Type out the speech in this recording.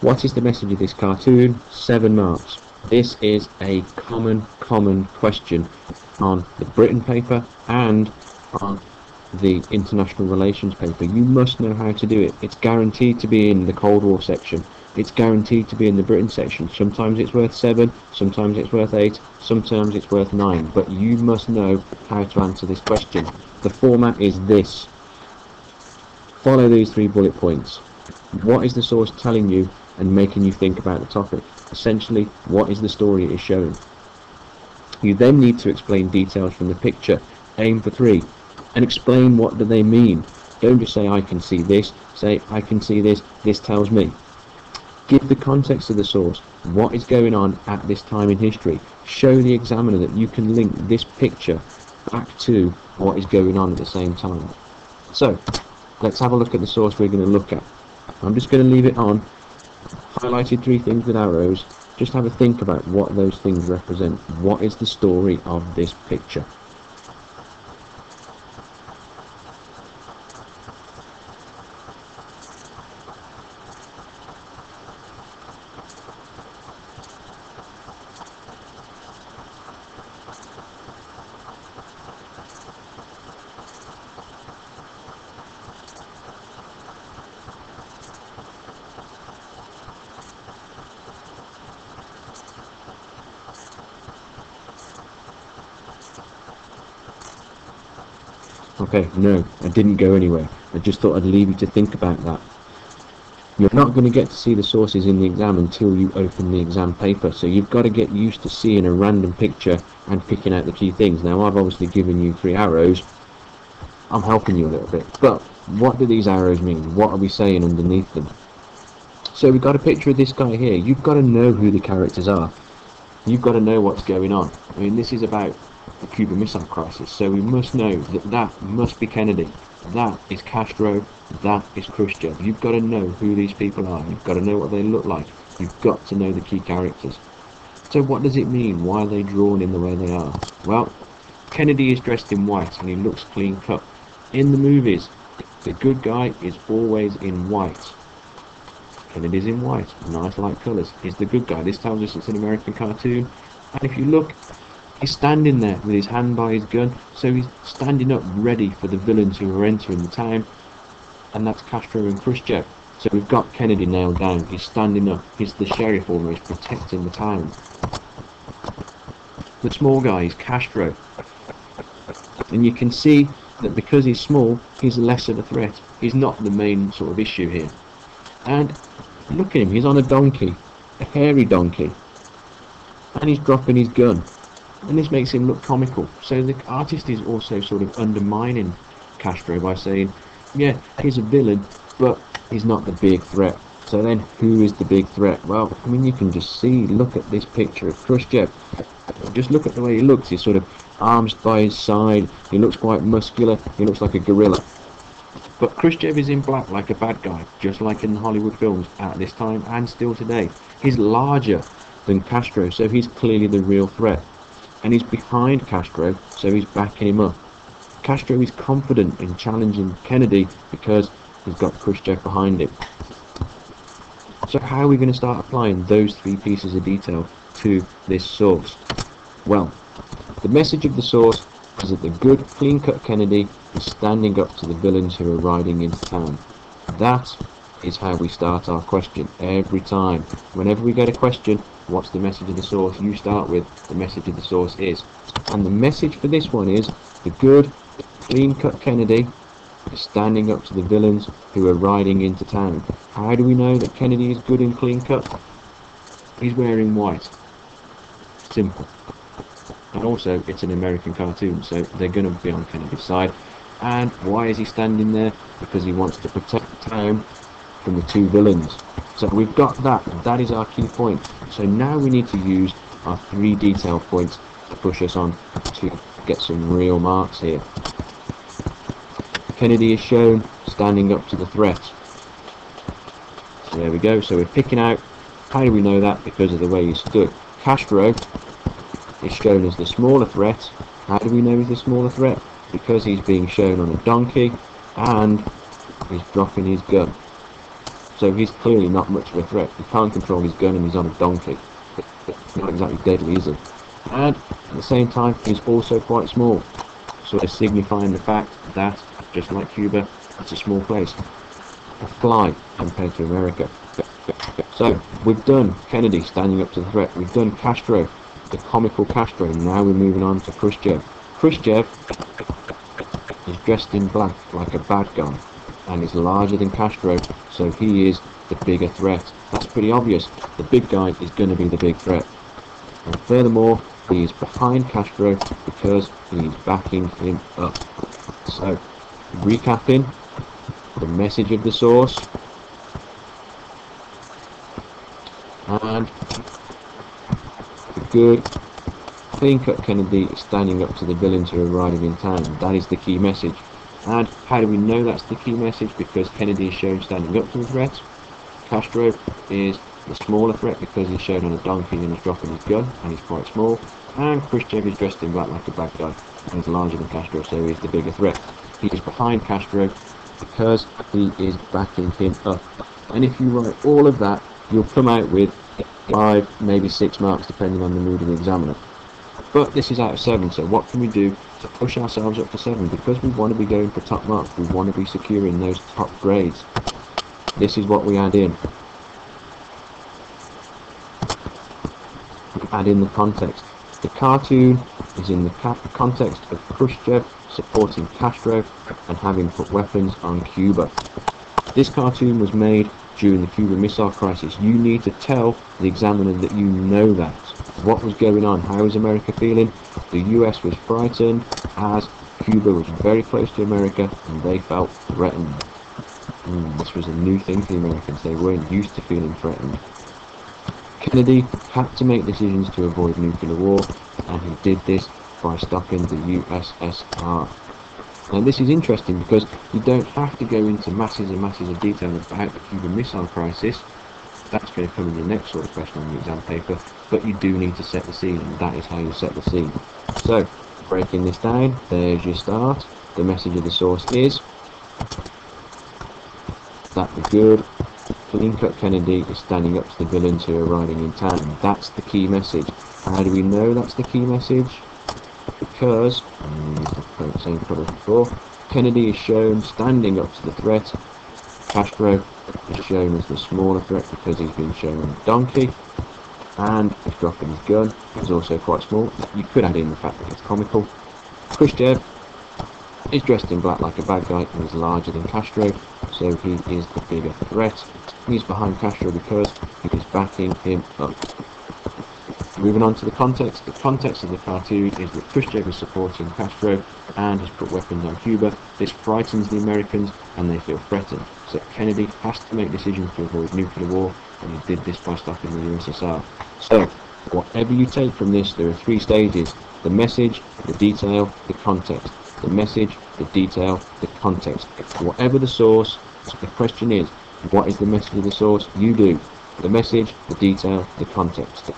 What is the message of this cartoon? Seven marks. This is a common, common question on the Britain paper and on the international relations paper. You must know how to do it. It's guaranteed to be in the Cold War section. It's guaranteed to be in the Britain section. Sometimes it's worth seven, sometimes it's worth eight, sometimes it's worth nine. But you must know how to answer this question. The format is this. Follow these three bullet points. What is the source telling you and making you think about the topic? Essentially, what is the story it is showing? You then need to explain details from the picture. Aim for three and explain what do they mean. Don't just say I can see this, say I can see this, this tells me. Give the context of the source, what is going on at this time in history. Show the examiner that you can link this picture back to what is going on at the same time. So, let's have a look at the source we're going to look at. I'm just going to leave it on, highlighted three things with arrows, just have a think about what those things represent. What is the story of this picture? Okay, no, I didn't go anywhere. I just thought I'd leave you to think about that. You're not going to get to see the sources in the exam until you open the exam paper, so you've got to get used to seeing a random picture and picking out the key things. Now, I've obviously given you three arrows. I'm helping you a little bit. But what do these arrows mean? What are we saying underneath them? So we've got a picture of this guy here. You've got to know who the characters are. You've got to know what's going on. I mean, this is about the Cuban Missile Crisis. So we must know that that must be Kennedy. That is Castro. That is Khrushchev. You've got to know who these people are. You've got to know what they look like. You've got to know the key characters. So what does it mean? Why are they drawn in the way they are? Well, Kennedy is dressed in white and he looks clean cut. In the movies, the good guy is always in white. Kennedy's in white, nice light colours. He's the good guy. This tells us it's an American cartoon. And if you look, He's standing there with his hand by his gun, so he's standing up ready for the villains who are entering the town, and that's Castro and Khrushchev. So we've got Kennedy nailed down, he's standing up, he's the sheriff almost, protecting the town. The small guy is Castro, and you can see that because he's small, he's less of a threat. He's not the main sort of issue here. And look at him, he's on a donkey, a hairy donkey, and he's dropping his gun and this makes him look comical. So the artist is also sort of undermining Castro by saying, yeah, he's a villain, but he's not the big threat. So then, who is the big threat? Well, I mean, you can just see, look at this picture of Khrushchev. Just look at the way he looks. He's sort of arms by his side. He looks quite muscular. He looks like a gorilla. But Khrushchev is in black like a bad guy, just like in Hollywood films at this time and still today. He's larger than Castro, so he's clearly the real threat and he's behind Castro, so he's backing him up. Castro is confident in challenging Kennedy because he's got Khrushchev behind him. So how are we going to start applying those three pieces of detail to this source? Well, the message of the source is that the good, clean-cut Kennedy is standing up to the villains who are riding into town. That is how we start our question every time. Whenever we get a question, what's the message of the source? You start with the message of the source is. And the message for this one is the good, clean-cut Kennedy is standing up to the villains who are riding into town. How do we know that Kennedy is good and clean-cut? He's wearing white. Simple. And also, it's an American cartoon, so they're going to be on Kennedy's side. And why is he standing there? Because he wants to protect the town from the two villains. So we've got that, that is our key point. So now we need to use our three detail points to push us on to get some real marks here. Kennedy is shown standing up to the threat. So there we go, so we're picking out, how do we know that? Because of the way he stood. Castro is shown as the smaller threat. How do we know he's the smaller threat? Because he's being shown on a donkey and he's dropping his gun. So he's clearly not much of a threat. He can't control his gun and he's on a donkey. Not exactly deadly, is he? And at the same time, he's also quite small. So they're signifying the fact that, just like Cuba, it's a small place. A fly compared to America. So, we've done Kennedy standing up to the threat. We've done Castro, the comical Castro. Now we're moving on to Khrushchev. Khrushchev is dressed in black like a bad guy and is larger than Castro, so he is the bigger threat. That's pretty obvious. The big guy is going to be the big threat. And furthermore, he is behind Castro because he is backing him up. So, recapping the message of the source and the good clean cut Kennedy standing up to the villains who are riding in town. That is the key message. And how do we know that's the key message? Because Kennedy is shown standing up to the threat. Castro is the smaller threat because he's shown on a donkey and he's dropping his gun and he's quite small. And Khrushchev is dressed in black like a bad guy and he's larger than Castro, so he's the bigger threat. He is behind Castro because he is backing him up. And if you write all of that, you'll come out with five, maybe six marks, depending on the mood of the examiner. But this is out of seven, so what can we do to push ourselves up to seven? Because we want to be going for top marks, we want to be securing those top grades. This is what we add in. We add in the context. The cartoon is in the context of Khrushchev supporting Castro and having put weapons on Cuba. This cartoon was made during the Cuban Missile Crisis. You need to tell the examiner that you know that. What was going on? How was America feeling? The US was frightened as Cuba was very close to America and they felt threatened. Mm, this was a new thing for the Americans. They weren't used to feeling threatened. Kennedy had to make decisions to avoid nuclear war and he did this by stopping the USSR. Now this is interesting because you don't have to go into masses and masses of detail about the Cuban Missile Crisis. That's going to come in your next sort of question on the exam paper, but you do need to set the scene, and that is how you set the scene. So, breaking this down, there's your start. The message of the source is that the good clean-cut Kennedy is standing up to the villains who are riding in town. That's the key message. How do we know that's the key message? Because, mm, the same colour before, Kennedy is shown standing up to the threat. Castro is shown as the smaller threat because he's been shown on a donkey. And he's dropping his gun. He's also quite small. You could add in the fact that it's comical. Khrushchev is dressed in black like a bad guy and is larger than Castro, so he is the bigger threat. He's behind Castro because he is backing him up. Moving on to the context. The context of the cartoon is that Khrushchev is supporting Castro and has put weapons on Cuba. This frightens the Americans and they feel threatened. So Kennedy has to make decisions to avoid nuclear war and he did this by stopping the USSR. So, whatever you take from this, there are three stages. The message, the detail, the context. The message, the detail, the context. Whatever the source, the question is, what is the message of the source? You do. The message, the detail, the context.